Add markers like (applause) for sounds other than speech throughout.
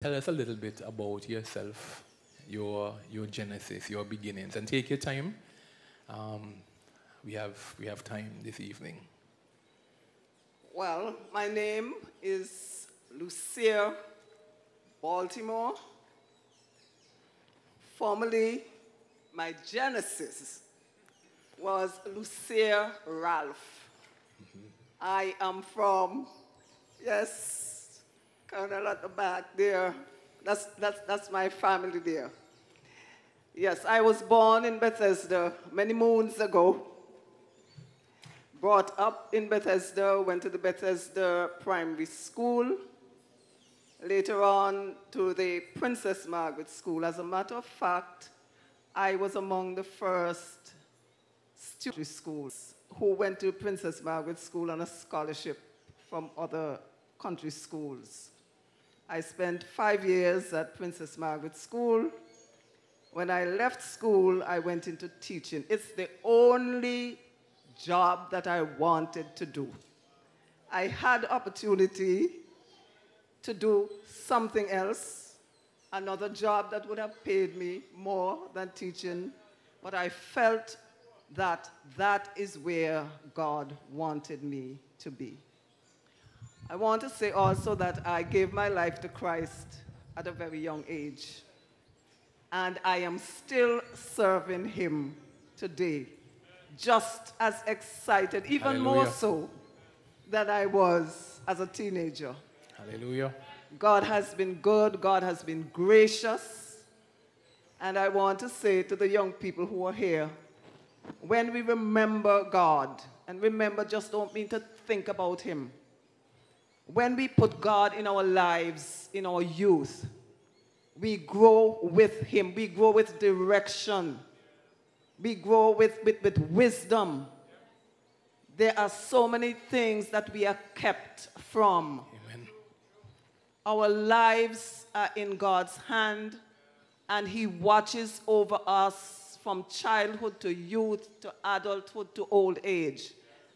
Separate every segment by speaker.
Speaker 1: Tell us a little bit about yourself, your, your genesis, your beginnings, and take your time. Um, we, have, we have time this evening.
Speaker 2: Well, my name is Lucia Baltimore. Formerly, my genesis was Lucia Ralph. I am from, yes, Colonel at the back there. That's, that's, that's my family there. Yes, I was born in Bethesda many moons ago. Brought up in Bethesda, went to the Bethesda Primary School. Later on to the Princess Margaret School. As a matter of fact, I was among the first student schools who went to Princess Margaret School on a scholarship from other country schools. I spent five years at Princess Margaret School. When I left school, I went into teaching. It's the only job that I wanted to do. I had opportunity to do something else, another job that would have paid me more than teaching, but I felt that that is where God wanted me to be. I want to say also that I gave my life to Christ at a very young age. And I am still serving him today, just as excited, even
Speaker 1: Hallelujah.
Speaker 2: more so than I was as a teenager.
Speaker 1: Hallelujah.
Speaker 2: God has been good, God has been gracious. And I want to say to the young people who are here, when we remember God, and remember just don't mean to think about Him, when we put God in our lives, in our youth, we grow with Him, we grow with direction, we grow with, with, with wisdom. There are so many things that we are kept from.
Speaker 1: Amen.
Speaker 2: Our lives are in God's hand, and He watches over us from childhood to youth to adulthood to old age.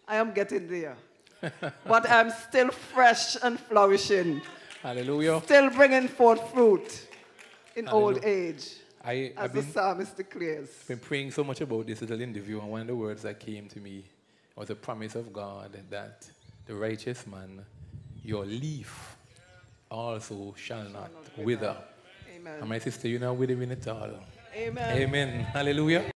Speaker 2: I am getting there. (laughs) but I'm still fresh and flourishing,
Speaker 1: Hallelujah.
Speaker 2: still bringing forth fruit in old age,
Speaker 1: I,
Speaker 2: as
Speaker 1: I've
Speaker 2: the
Speaker 1: been,
Speaker 2: psalmist declares.
Speaker 1: I've been praying so much about this little interview, and one of the words that came to me was a promise of God that the righteous man, your leaf also shall not wither. And
Speaker 2: Amen.
Speaker 1: my sister, you're not withering at all.
Speaker 2: Amen.
Speaker 1: Amen. Hallelujah.